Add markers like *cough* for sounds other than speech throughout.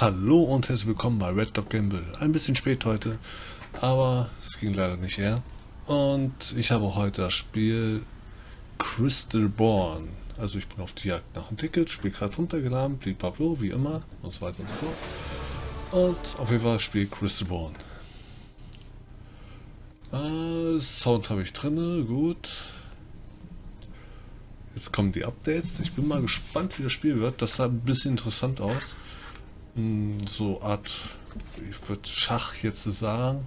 Hallo und herzlich willkommen bei Red Dog Gamble. Ein bisschen spät heute, aber es ging leider nicht her. Und ich habe heute das Spiel Crystal Born. Also ich bin auf die Jagd nach einem Ticket, Spiel gerade runtergeladen, blieb Pablo, wie immer und so weiter und so fort. Und auf jeden Fall Spiel Crystal Born. Äh, Sound habe ich drin, gut. Jetzt kommen die Updates. Ich bin mal gespannt, wie das Spiel wird. Das sah ein bisschen interessant aus so Art, ich würde Schach jetzt sagen.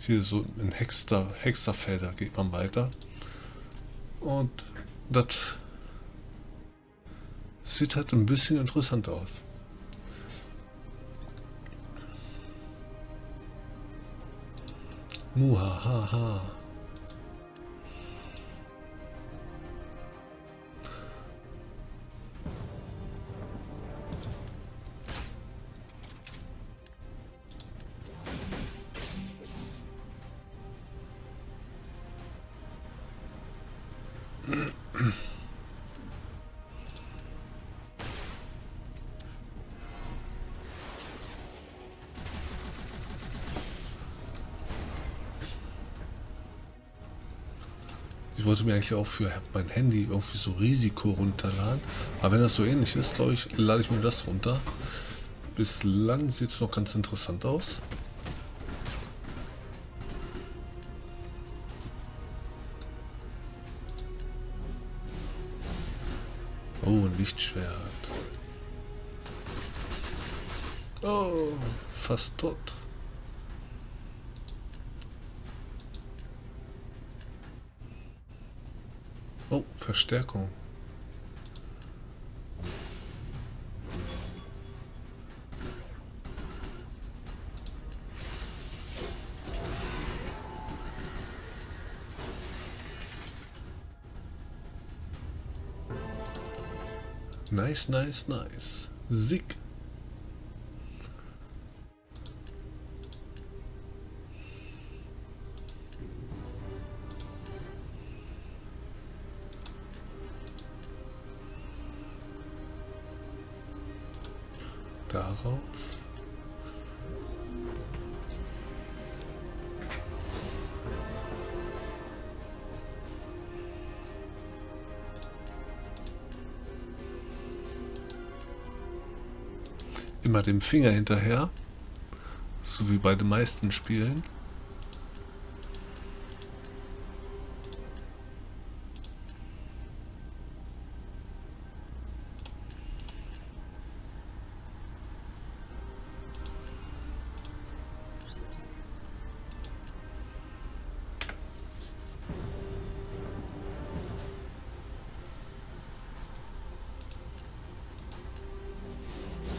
Hier so in Hexer, Hexerfelder geht man weiter. Und das sieht halt ein bisschen interessant aus. Muhahaha. Ich wollte mir eigentlich auch für mein Handy irgendwie so Risiko runterladen. Aber wenn das so ähnlich ist, glaube ich, lade ich mir das runter. Bislang sieht es noch ganz interessant aus. Oh, ein Lichtschwert. Oh, fast tot. Oh, Verstärkung. Nice, nice, nice. Sick. Darauf. immer dem Finger hinterher, so wie bei den meisten Spielen.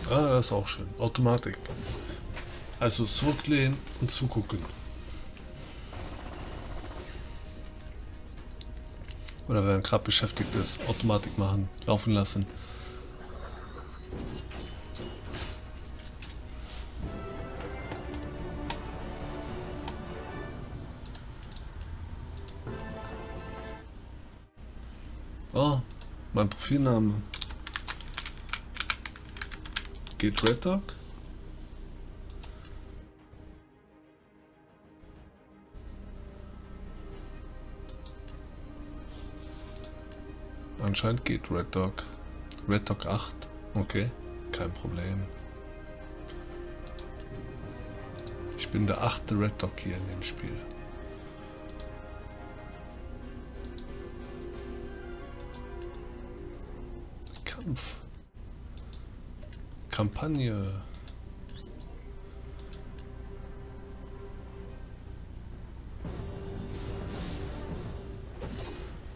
Ah, das ist auch schön. Automatik. Also zurücklehnen und zugucken. Oder wenn man gerade beschäftigt ist, Automatik machen, laufen lassen. Oh, mein Profilname. Geht Red Dog? Anscheinend geht Red Dog. Red Dog 8. Okay, kein Problem. Ich bin der achte Red Dog hier in dem Spiel. Kampagne.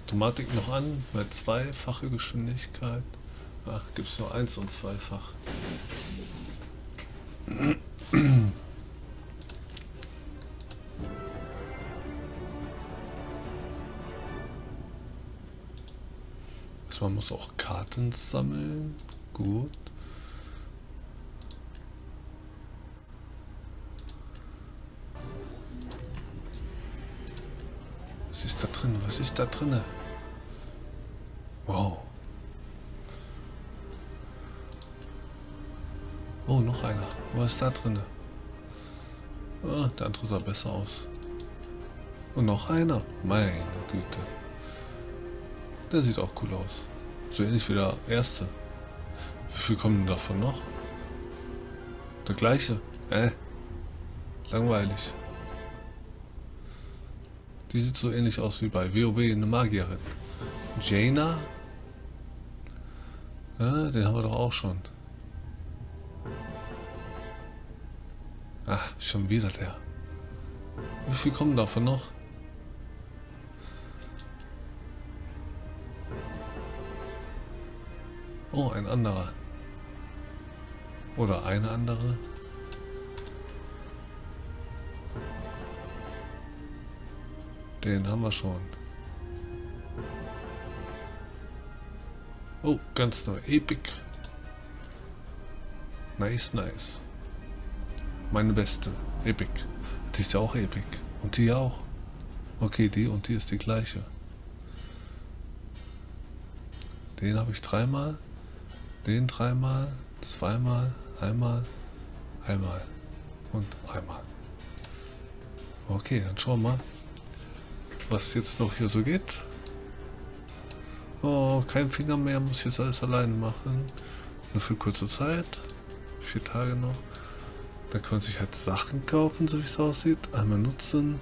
Automatik noch an, bei zweifache Geschwindigkeit. Ach, gibt es nur eins und zweifach. *clears throat* Man muss auch Karten sammeln. Gut. Ist da drin? Was ist da drin? Wow. Oh, noch einer. Was ist da drin? Oh, der andere sah besser aus. Und noch einer. Meine Güte. Der sieht auch cool aus. So ähnlich wie der erste. Wie viel kommen denn davon noch? Der gleiche. Äh. Langweilig. Die sieht so ähnlich aus wie bei WoW, eine Magierin. Jaina? Ja, den haben wir doch auch schon. Ach, schon wieder der. Wie viel kommen davon noch? Oh, ein anderer. Oder eine andere. Den haben wir schon. Oh, ganz neu. Epic. Nice, nice. Meine beste. Epic. Die ist ja auch Epic. Und die auch. Okay, die und die ist die gleiche. Den habe ich dreimal. Den dreimal. Zweimal. Einmal. Einmal. Und einmal. Okay, dann schauen wir mal, was jetzt noch hier so geht. Oh, kein Finger mehr, muss jetzt alles alleine machen. Nur für kurze Zeit. Vier Tage noch. Da kann man sich halt Sachen kaufen, so wie es aussieht. Einmal nutzen.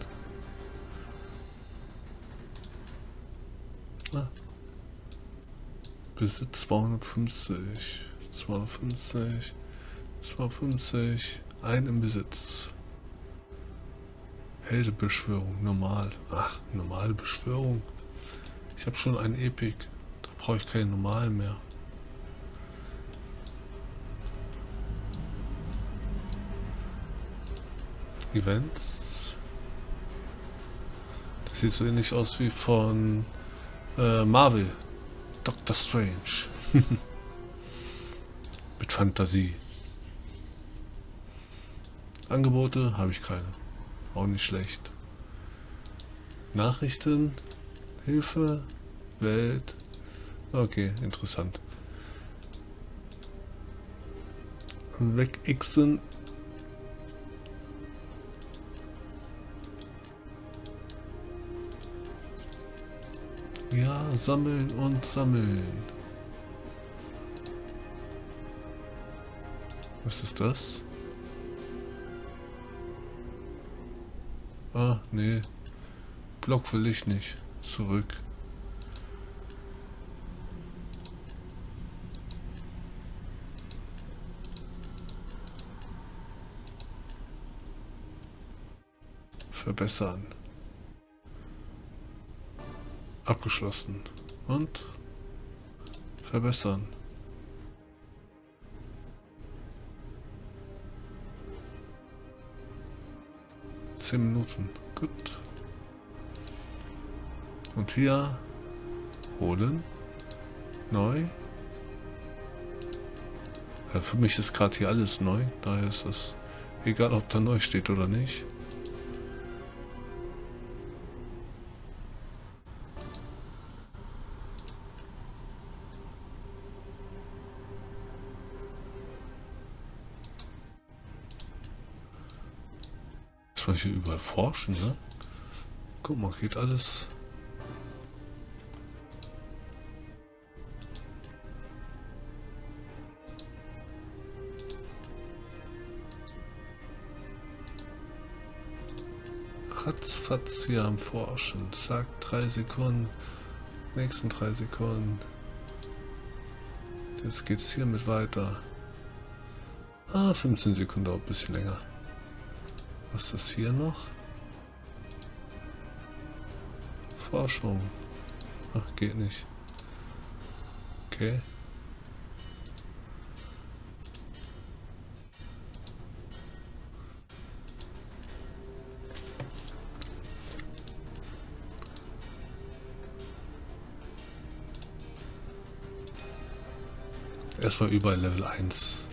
Ah. Besitz 250. 250. 250. Ein im Besitz. Heldebeschwörung, normal. Ach, normale Beschwörung. Ich habe schon ein Epic. Da brauche ich keinen normalen mehr. Events. Das sieht so ähnlich aus wie von äh, Marvel. Doctor Strange. *laughs* Mit Fantasie. Angebote habe ich keine. Auch nicht schlecht. Nachrichten, Hilfe, Welt. Okay, interessant. Wegixen Ja, sammeln und sammeln. Was ist das? Ah, nee. Block will ich nicht. Zurück. Verbessern. Abgeschlossen. Und verbessern. Zehn Minuten. Gut. Und hier holen. Neu. Ja, für mich ist gerade hier alles neu. Daher ist es egal, ob da neu steht oder nicht. Man hier überall forschen, ne? Guck mal, geht alles. Ratzfatz hier am Forschen. Zack, drei Sekunden. Nächsten drei Sekunden. Jetzt geht's hiermit weiter. Ah, 15 Sekunden dauert ein bisschen länger. Was ist hier noch? Forschung. Ach, geht nicht. Okay. Erstmal überall Level 1.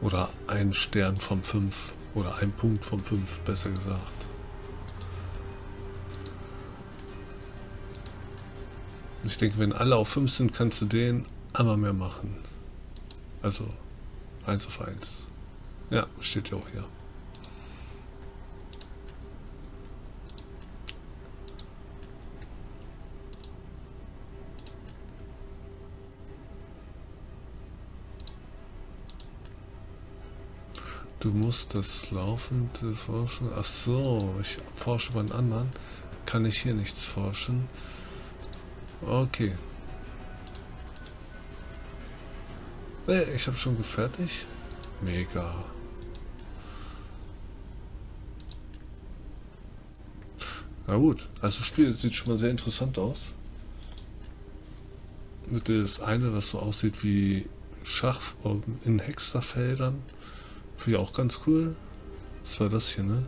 Oder ein Stern vom 5. Oder ein Punkt von fünf, besser gesagt. Ich denke, wenn alle auf 5 sind, kannst du den einmal mehr machen. Also 1 auf 1. Ja, steht ja auch hier. Du musst das laufende Forschen. Ach so, ich forsche bei den anderen. Kann ich hier nichts forschen? Okay. Hey, ich habe schon gut fertig. Mega. Na gut, also das Spiel sieht schon mal sehr interessant aus. Mit das eine, was so aussieht wie Schach in Hexerfeldern. Finde ich auch ganz cool. Was war das hier, ne?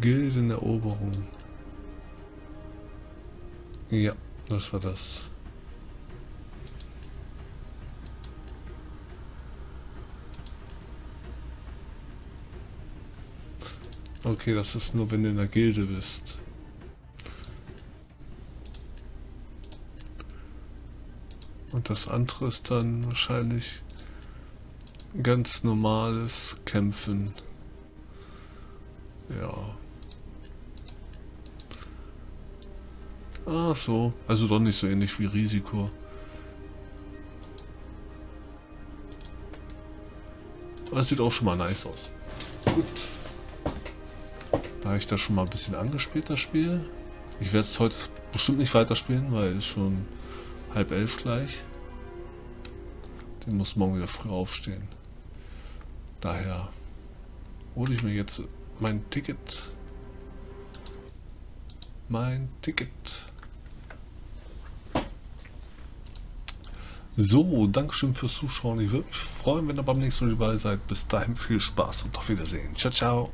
Gildeneroberung. Ja, das war das. Okay, das ist nur, wenn du in der Gilde bist. Und das andere ist dann wahrscheinlich ganz normales Kämpfen. Ja. Ach so, also doch nicht so ähnlich wie Risiko. Das sieht auch schon mal nice aus. Gut. Da ich das schon mal ein bisschen angespielt, das Spiel. Ich werde es heute bestimmt nicht weiterspielen, weil es schon halb elf gleich. Den muss morgen wieder früh aufstehen. Daher hole ich mir jetzt mein Ticket. Mein Ticket. So, Dankeschön fürs Zuschauen. Ich würde mich freuen, wenn ihr beim nächsten Mal dabei seid. Bis dahin viel Spaß und auf Wiedersehen. Ciao, ciao.